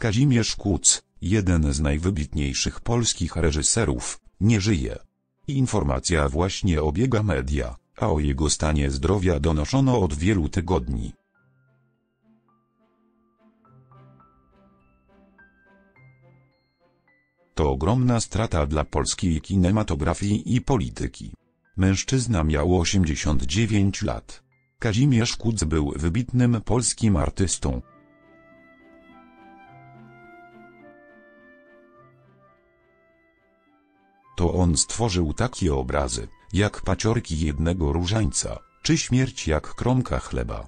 Kazimierz Kuc, jeden z najwybitniejszych polskich reżyserów, nie żyje. Informacja właśnie obiega media, a o jego stanie zdrowia donoszono od wielu tygodni. To ogromna strata dla polskiej kinematografii i polityki. Mężczyzna miał 89 lat. Kazimierz Kuc był wybitnym polskim artystą. On stworzył takie obrazy, jak paciorki jednego różańca, czy śmierć jak kromka chleba.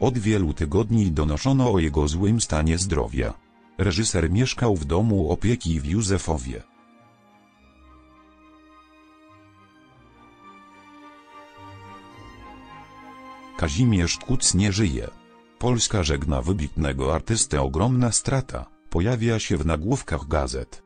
Od wielu tygodni donoszono o jego złym stanie zdrowia. Reżyser mieszkał w domu opieki w Józefowie. Kazimierz Kuc nie żyje. Polska żegna wybitnego artystę ogromna strata, pojawia się w nagłówkach gazet.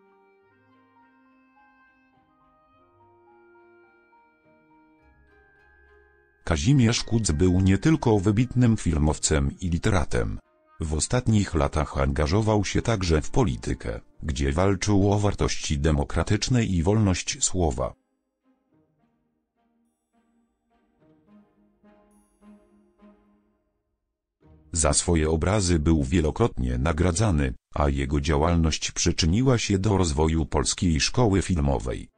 Kazimierz Kuc był nie tylko wybitnym filmowcem i literatem. W ostatnich latach angażował się także w politykę, gdzie walczył o wartości demokratyczne i wolność słowa. Za swoje obrazy był wielokrotnie nagradzany, a jego działalność przyczyniła się do rozwoju polskiej szkoły filmowej.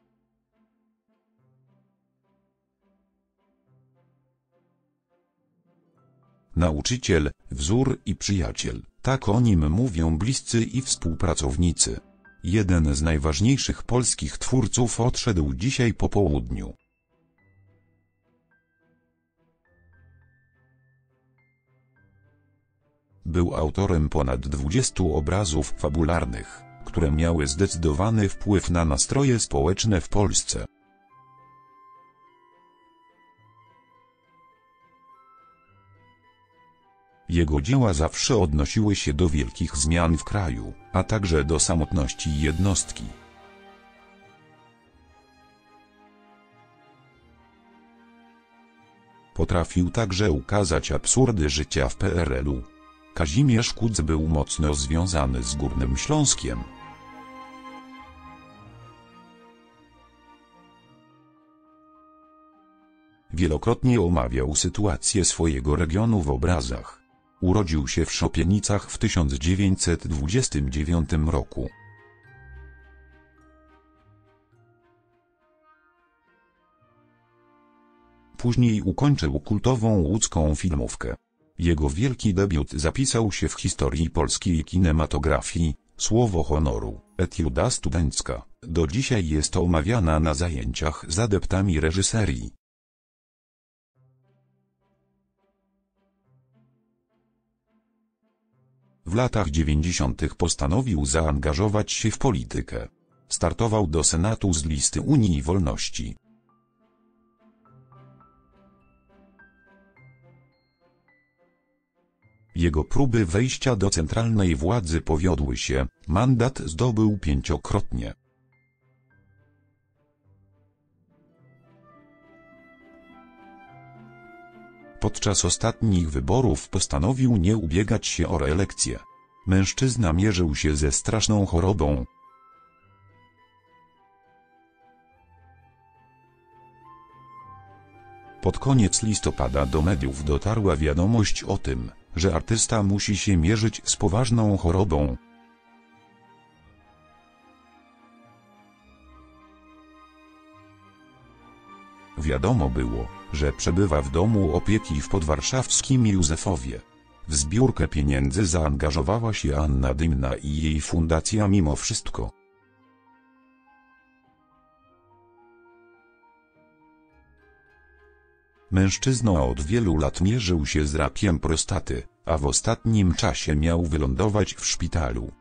Nauczyciel, wzór i przyjaciel, tak o nim mówią bliscy i współpracownicy. Jeden z najważniejszych polskich twórców odszedł dzisiaj po południu. Był autorem ponad 20 obrazów fabularnych, które miały zdecydowany wpływ na nastroje społeczne w Polsce. Jego dzieła zawsze odnosiły się do wielkich zmian w kraju, a także do samotności jednostki. Potrafił także ukazać absurdy życia w PRL-u. Kazimierz Kuc był mocno związany z Górnym Śląskiem. Wielokrotnie omawiał sytuację swojego regionu w obrazach. Urodził się w Szopienicach w 1929 roku. Później ukończył kultową łódzką filmówkę. Jego wielki debiut zapisał się w historii polskiej kinematografii, Słowo honoru, etiuda studencka, do dzisiaj jest omawiana na zajęciach z adeptami reżyserii. W latach 90. postanowił zaangażować się w politykę. Startował do Senatu z listy Unii Wolności. Jego próby wejścia do centralnej władzy powiodły się, mandat zdobył pięciokrotnie. Podczas ostatnich wyborów postanowił nie ubiegać się o reelekcję. Mężczyzna mierzył się ze straszną chorobą. Pod koniec listopada do mediów dotarła wiadomość o tym, że artysta musi się mierzyć z poważną chorobą. Wiadomo było, że przebywa w domu opieki w podwarszawskim Józefowie. W zbiórkę pieniędzy zaangażowała się Anna Dymna i jej fundacja mimo wszystko. Mężczyzna od wielu lat mierzył się z rakiem prostaty, a w ostatnim czasie miał wylądować w szpitalu.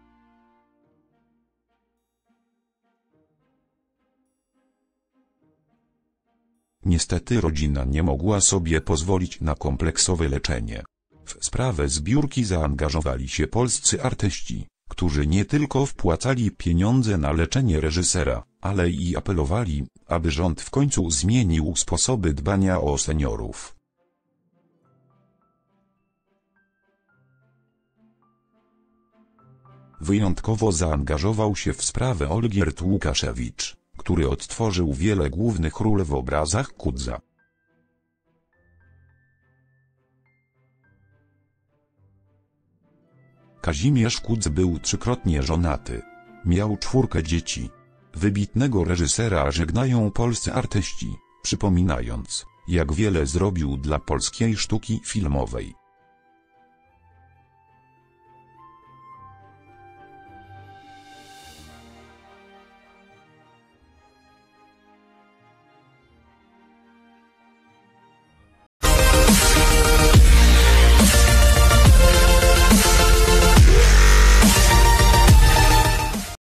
Niestety rodzina nie mogła sobie pozwolić na kompleksowe leczenie. W sprawę zbiórki zaangażowali się polscy artyści, którzy nie tylko wpłacali pieniądze na leczenie reżysera, ale i apelowali, aby rząd w końcu zmienił sposoby dbania o seniorów. Wyjątkowo zaangażował się w sprawę Olgierd Łukaszewicz, który odtworzył wiele głównych ról w obrazach Kudza. Kazimierz Kudz był trzykrotnie żonaty. Miał czwórkę dzieci. Wybitnego reżysera żegnają polscy artyści, przypominając, jak wiele zrobił dla polskiej sztuki filmowej.